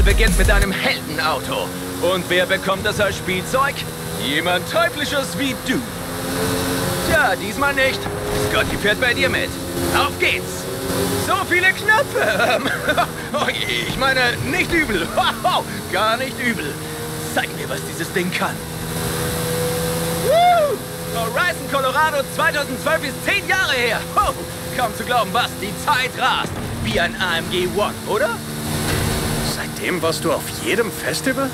Battle beginnt mit einem Heldenauto. Und wer bekommt das als Spielzeug? Jemand Teuflisches wie du. Tja, diesmal nicht. Scotty fährt bei dir mit. Auf geht's! So viele Knöpfe! Oh, ich meine, nicht übel. Gar nicht übel. Zeig mir, was dieses Ding kann. Woo! Horizon Colorado 2012 ist zehn Jahre her. Oh, kaum zu glauben, was. Die Zeit rast. Wie ein AMG One, oder? Seitdem warst du auf jedem Festival?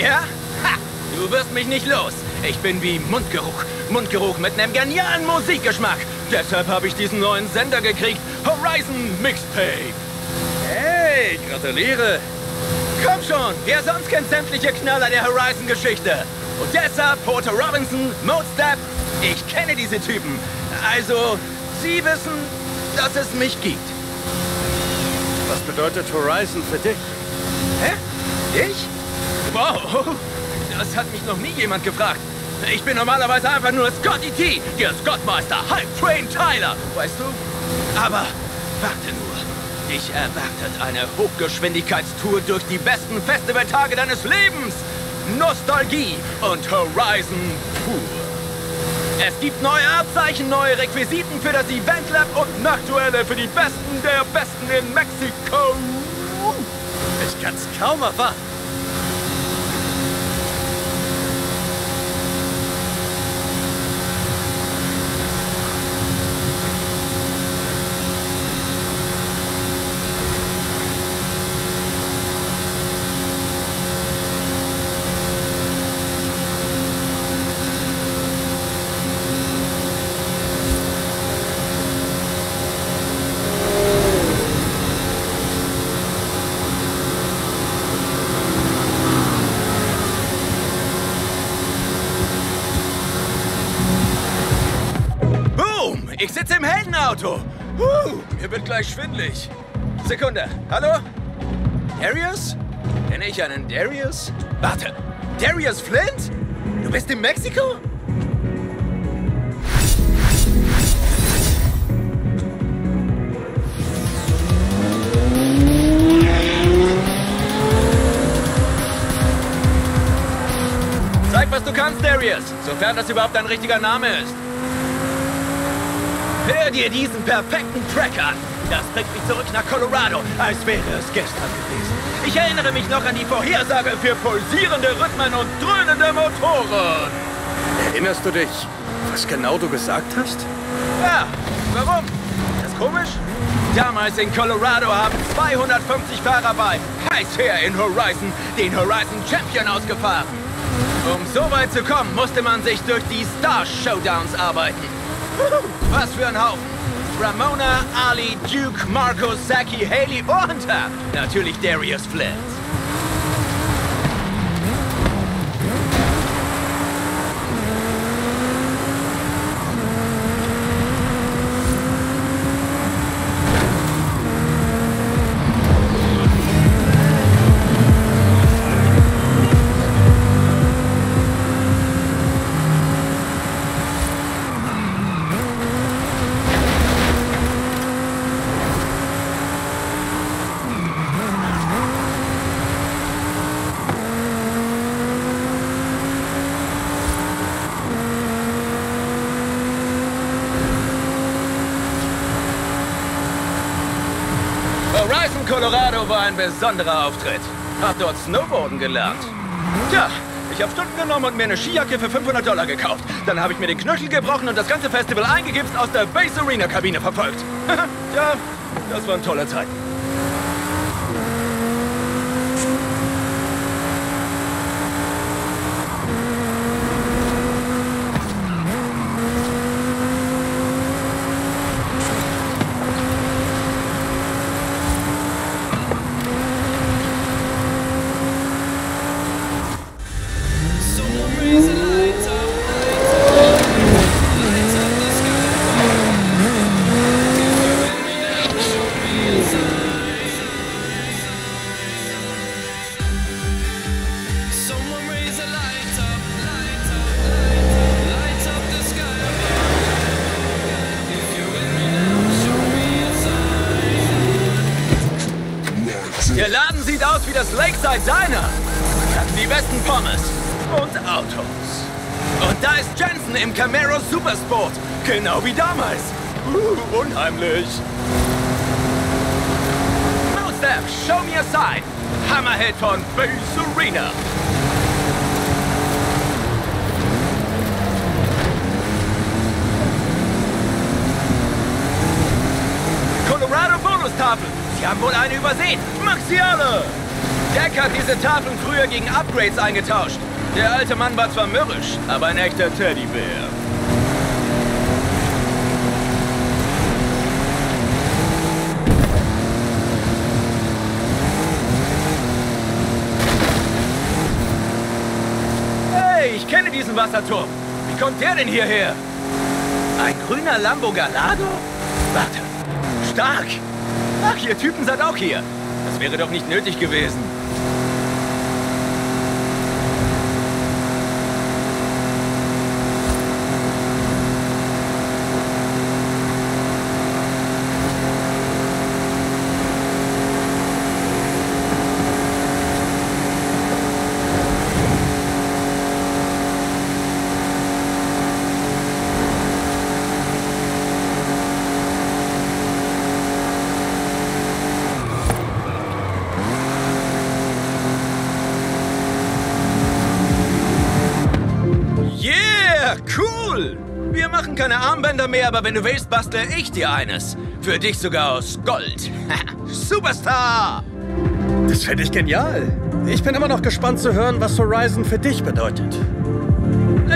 Ja? Ha! Du wirst mich nicht los. Ich bin wie Mundgeruch. Mundgeruch mit einem genialen Musikgeschmack. Deshalb habe ich diesen neuen Sender gekriegt. Horizon Mixtape. Hey, gratuliere. Komm schon, wer sonst kennt sämtliche Knaller der Horizon-Geschichte? Odessa, Porter Robinson, Modestep. Ich kenne diese Typen. Also, Sie wissen, dass es mich gibt. Was bedeutet Horizon für dich? Hä? Ich? Wow, das hat mich noch nie jemand gefragt. Ich bin normalerweise einfach nur Scotty T, der Scottmeister, Hype Train Tyler, weißt du? Aber warte nur. Dich erwartet eine Hochgeschwindigkeitstour durch die besten Festivaltage deines Lebens. Nostalgie und Horizon pur. Es gibt neue Abzeichen, neue Requisiten für das Event Lab und Nachtduelle für die Besten der Besten in Mexiko. Ich kann's kaum erwarten. Boom! Ich sitze im Heldenauto. Huh, mir wird gleich schwindlig. Sekunde. Hallo? Darius? Kenne ich einen Darius? Warte. Darius Flint? Du bist in Mexiko? Zeig, was du kannst, Darius. Sofern das überhaupt dein richtiger Name ist. Hör dir diesen perfekten Track an. Das bringt mich zurück nach Colorado, als wäre es gestern gewesen. Ich erinnere mich noch an die Vorhersage für pulsierende Rhythmen und dröhnende Motoren. Erinnerst du dich, was genau du gesagt hast? Ja, warum? Ist das komisch? Damals in Colorado haben 250 Fahrer bei Heiß her in Horizon den Horizon Champion ausgefahren. Um so weit zu kommen, musste man sich durch die Star Showdowns arbeiten. Was für ein Haufen. Ramona, Ali, Duke, Marco, Saki, Haley und natürlich Darius Flint. Ein besonderer Auftritt. Hab dort Snowboarden gelernt. Tja, ich habe Stunden genommen und mir eine Skijacke für 500 Dollar gekauft. Dann habe ich mir den Knöchel gebrochen und das ganze Festival eingegipst aus der Base Arena Kabine verfolgt. Tja, das waren tolle Zeiten. Lakeside Diner. Hatten die besten Pommes und Autos. Und da ist Jensen im Camaro Supersport. Genau wie damals. Uh, unheimlich. Mostaf, show me a sign. Hammerhead von Base Arena. Colorado Bonustafel. Sie haben wohl eine übersehen. Sie alle! Jack hat diese Tafeln früher gegen Upgrades eingetauscht. Der alte Mann war zwar mürrisch, aber ein echter Teddybär. Hey, ich kenne diesen Wasserturm. Wie kommt der denn hierher? Ein grüner Lambo Galado? Warte. Stark. Ach, ihr Typen seid auch hier. Das wäre doch nicht nötig gewesen. Yeah, cool! Wir machen Armbänder mehr, aber wenn du willst, bastle ich dir eines. Für dich sogar aus Gold. Superstar! Das finde ich genial. Ich bin immer noch gespannt zu hören, was Horizon für dich bedeutet.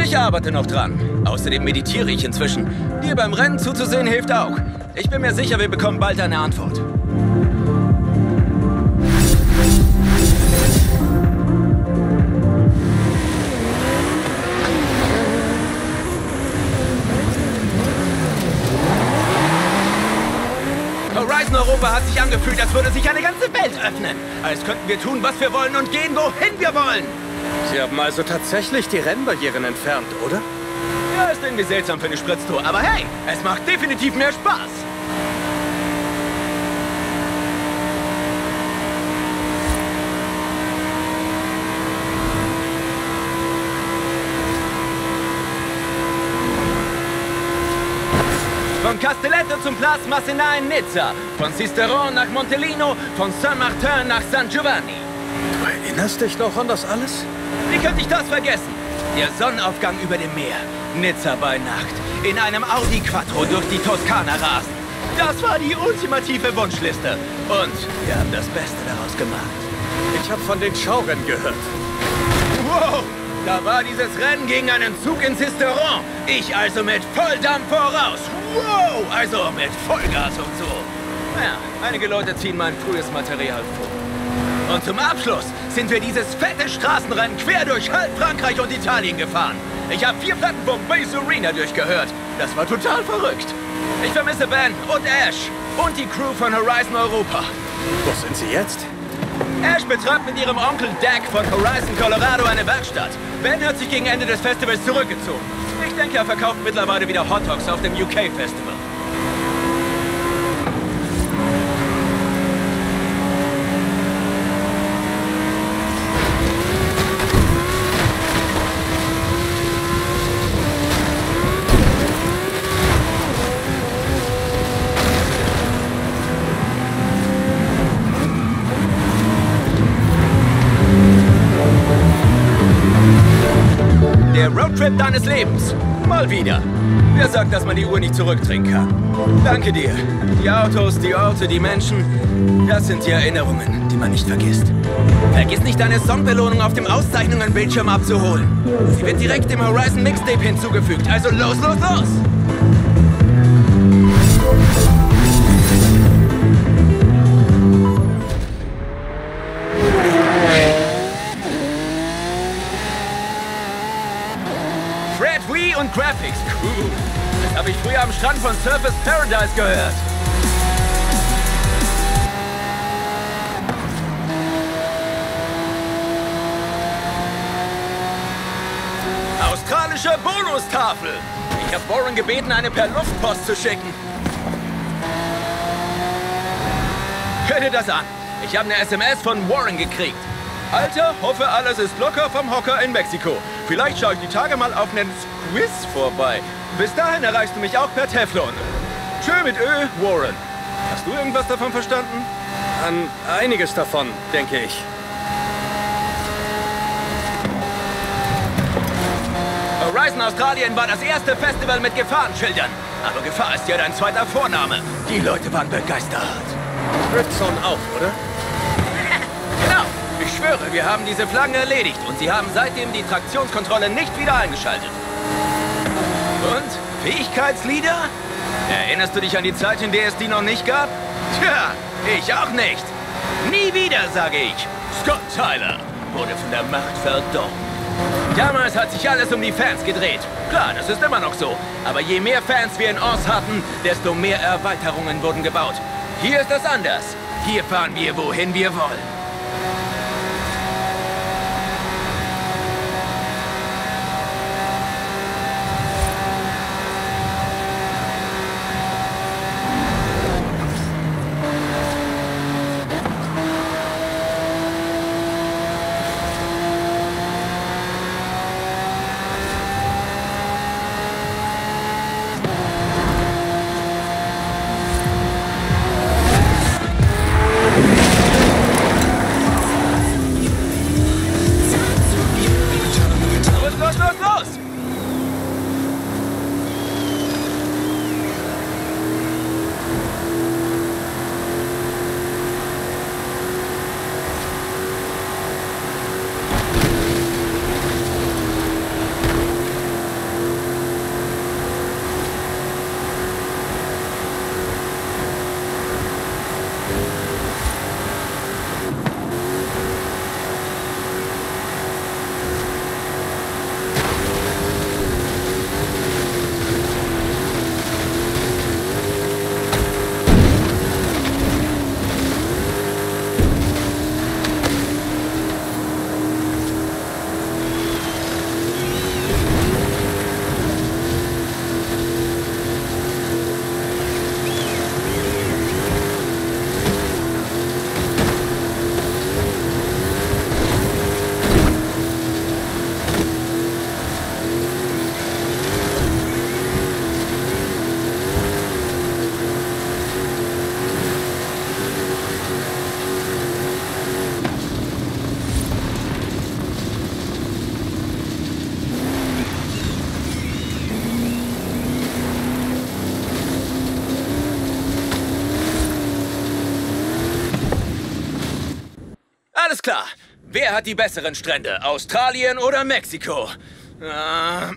Ich arbeite noch dran. Außerdem meditiere ich inzwischen. Dir beim Rennen zuzusehen hilft auch. Ich bin mir sicher, wir bekommen bald eine Antwort. Angefühlt, als würde sich eine ganze Welt öffnen. Als könnten wir tun, was wir wollen und gehen, wohin wir wollen. Sie haben also tatsächlich die Rennbarrieren entfernt, oder? Ja, ist irgendwie seltsam für eine Spritztour, aber hey, es macht definitiv mehr Spaß. Castelletto zum Place Massenà in Nizza, von Sisteron nach Montelino, von Saint-Martin nach San Giovanni. Du erinnerst dich noch an das alles? Wie könnte ich das vergessen? Der Sonnenaufgang über dem Meer, Nizza bei Nacht, in einem Audi Quattro durch die Toskana rasen. Das war die ultimative Wunschliste. Und wir haben das Beste daraus gemacht. Ich habe von den Schaurennen gehört. Wow! Da war dieses Rennen gegen einen Zug in Sisteron. Ich also mit Volldampf voraus. Wow! Also mit Vollgas und so. Naja, einige Leute ziehen mein frühes Material vor. Und zum Abschluss sind wir dieses fette Straßenrennen quer durch halb Frankreich und Italien gefahren. Ich habe vier Platten vom Base Arena durchgehört. Das war total verrückt. Ich vermisse Ben und Ash und die Crew von Horizon Europa. Wo sind sie jetzt? Ash betreibt mit ihrem Onkel Dak von Horizon Colorado eine Werkstatt. Ben hat sich gegen Ende des Festivals zurückgezogen. Ich denke, er verkauft mittlerweile wieder Hot Dogs auf dem UK Festival. Der Roadtrip deines Lebens. Mal wieder. Wer sagt, dass man die Uhr nicht zurückdrehen kann? Danke dir. Die Autos, die Orte, die Menschen. Das sind die Erinnerungen, die man nicht vergisst. Vergiss nicht, deine Songbelohnung auf dem Auszeichnungen-Bildschirm abzuholen. Sie wird direkt dem Horizon Mixtape hinzugefügt. Also los, los, los! Habe ich früher am Strand von Surface Paradise gehört. Australische Bonustafel. Ich habe Warren gebeten, eine per Luftpost zu schicken. Hör dir das an. Ich habe eine SMS von Warren gekriegt. Alter, hoffe alles ist locker vom Hocker in Mexiko. Vielleicht schaue ich die Tage mal auf einen Quiz vorbei. Bis dahin erreichst du mich auch per Teflon. Tschö mit Ö, Warren. Hast du irgendwas davon verstanden? An einiges davon, denke ich. Horizon Australien war das erste Festival mit Gefahrenschildern. Aber Gefahr ist ja dein zweiter Vorname. Die Leute waren begeistert. Driftzone auch, oder? Ich schwöre, wir haben diese Flaggen erledigt und sie haben seitdem die Traktionskontrolle nicht wieder eingeschaltet. Und? Fähigkeitslieder? Erinnerst du dich an die Zeit, in der es die noch nicht gab? Tja, ich auch nicht. Nie wieder, sage ich. Scott Tyler wurde von der Macht verdorben. Damals hat sich alles um die Fans gedreht. Klar, das ist immer noch so. Aber je mehr Fans wir in Oz hatten, desto mehr Erweiterungen wurden gebaut. Hier ist das anders. Hier fahren wir, wohin wir wollen. Wer hat die besseren Strände? Australien oder Mexiko? Äh,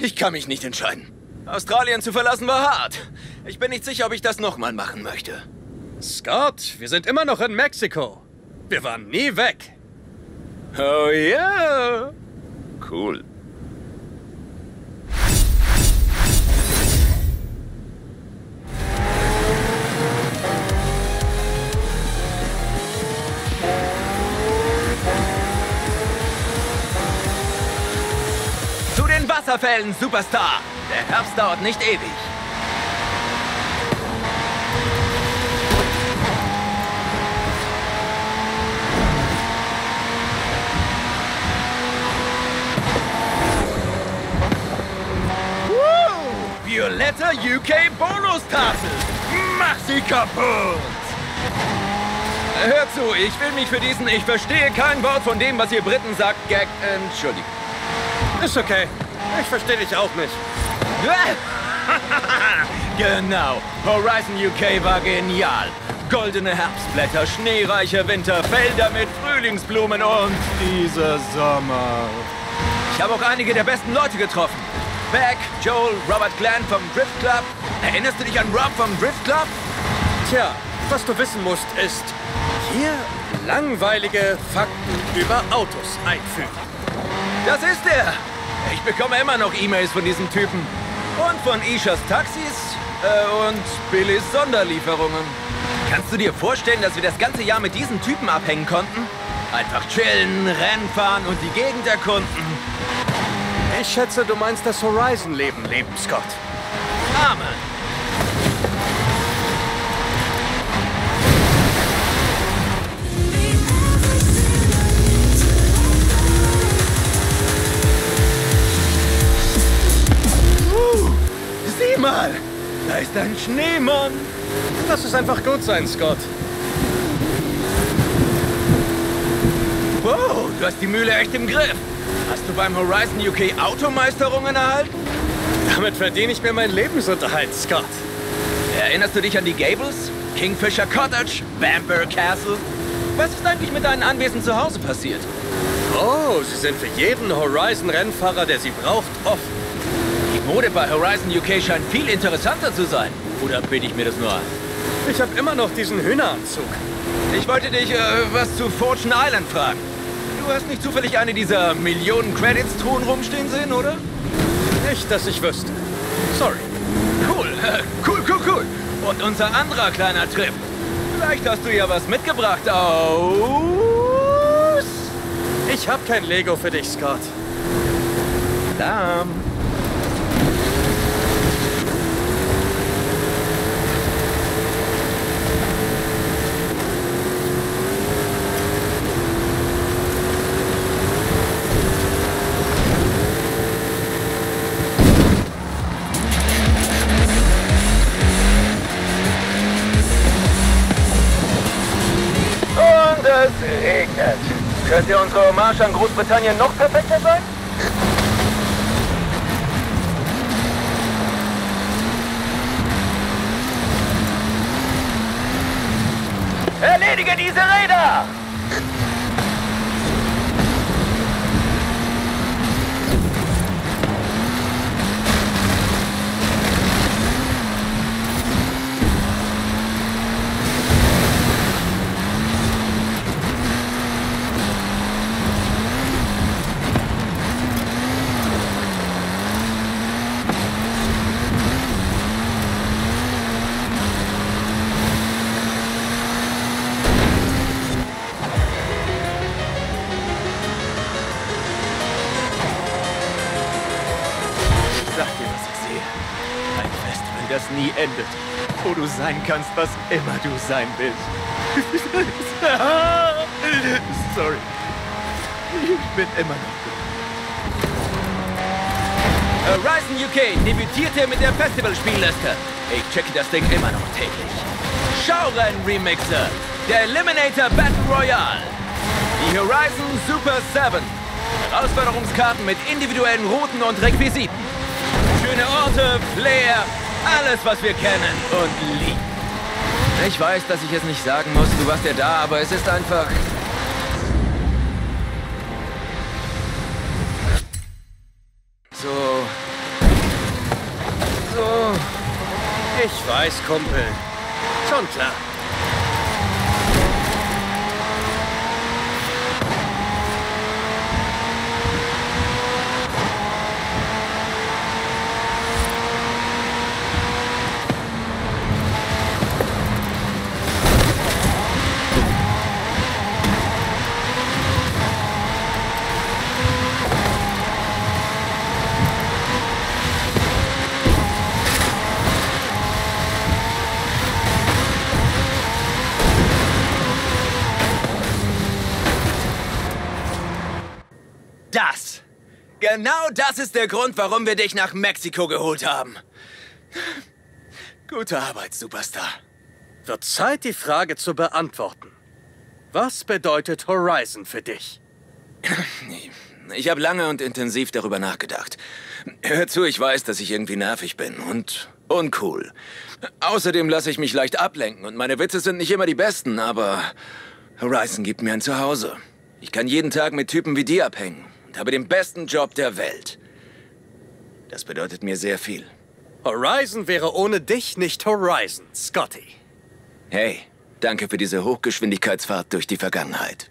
ich kann mich nicht entscheiden. Australien zu verlassen war hart. Ich bin nicht sicher, ob ich das nochmal machen möchte. Scott, wir sind immer noch in Mexiko. Wir waren nie weg. Oh ja. Cool. Wasserfällen, Superstar. Der Herbst dauert nicht ewig. Violette UK Bonustafel. Mach sie kaputt! Hör zu, ich will mich für diesen Ich verstehe kein Wort von dem, was ihr Briten sagt, Gag entschuldigen. Ist okay. Ich verstehe dich auch nicht. genau. Horizon UK war genial. Goldene Herbstblätter, schneereicher Winter, Felder mit Frühlingsblumen und dieser Sommer. Ich habe auch einige der besten Leute getroffen. Beck, Joel, Robert Glenn vom Drift Club. Erinnerst du dich an Rob vom Drift Club? Tja, was du wissen musst, ist hier langweilige Fakten über Autos einfügen. Das ist er. Ich bekomme immer noch E-Mails von diesem Typen. Und von Ishas Taxis äh, und Billys Sonderlieferungen. Kannst du dir vorstellen, dass wir das ganze Jahr mit diesem Typen abhängen konnten? Einfach chillen, Rennen fahren und die Gegend erkunden. Ich schätze, du meinst das Horizon-Leben, leben, Scott. Amen. Ein Schneemann. Lass es einfach gut sein, Scott. Wow, du hast die Mühle echt im Griff. Hast du beim Horizon UK Automeisterungen erhalten? Damit verdiene ich mir meinen Lebensunterhalt, Scott. Erinnerst du dich an die Gables? Kingfisher Cottage? Vampire Castle? Was ist eigentlich mit deinen Anwesen zu Hause passiert? Oh, sie sind für jeden Horizon-Rennfahrer, der sie braucht, offen. Mode bei Horizon UK scheint viel interessanter zu sein. Oder bilde ich mir das nur ein? Ich habe immer noch diesen Hühneranzug. Ich wollte dich äh, was zu Fortune Island fragen. Du hast nicht zufällig eine dieser Millionen Credits-Truhen rumstehen sehen, oder? Nicht, dass ich wüsste. Sorry. Cool, cool, cool, cool. Und unser anderer kleiner Trip. Vielleicht hast du ja was mitgebracht aus... Ich habe kein Lego für dich, Scott. Damn. Könnte unsere Hommage an Großbritannien noch perfekter sein? Erledige diese Räder! Wo du sein kannst, was immer du sein willst. Sorry. Ich bin immer noch du. Horizon UK debütierte mit der Festivalspielliste. Ich checke das Ding immer noch täglich. Schaurennen-Remixer. Der Eliminator Battle Royale. Die Horizon Super 7. Herausforderungskarten mit individuellen Routen und Requisiten. Schöne Orte, Flair, alles, was wir kennen und lieben. Ich weiß, dass ich es nicht sagen muss, du warst ja da, aber es ist einfach... So... So... Ich weiß, Kumpel. Schon klar. Das! Genau das ist der Grund, warum wir dich nach Mexiko geholt haben. Gute Arbeit, Superstar. Wird Zeit, die Frage zu beantworten. Was bedeutet Horizon für dich? Ich habe lange und intensiv darüber nachgedacht. Hör zu, ich weiß, dass ich irgendwie nervig bin und uncool. Außerdem lasse ich mich leicht ablenken und meine Witze sind nicht immer die besten, aber Horizon gibt mir ein Zuhause. Ich kann jeden Tag mit Typen wie dir abhängen und habe den besten Job der Welt. Das bedeutet mir sehr viel. Horizon wäre ohne dich nicht Horizon, Scotty. Hey, danke für diese Hochgeschwindigkeitsfahrt durch die Vergangenheit.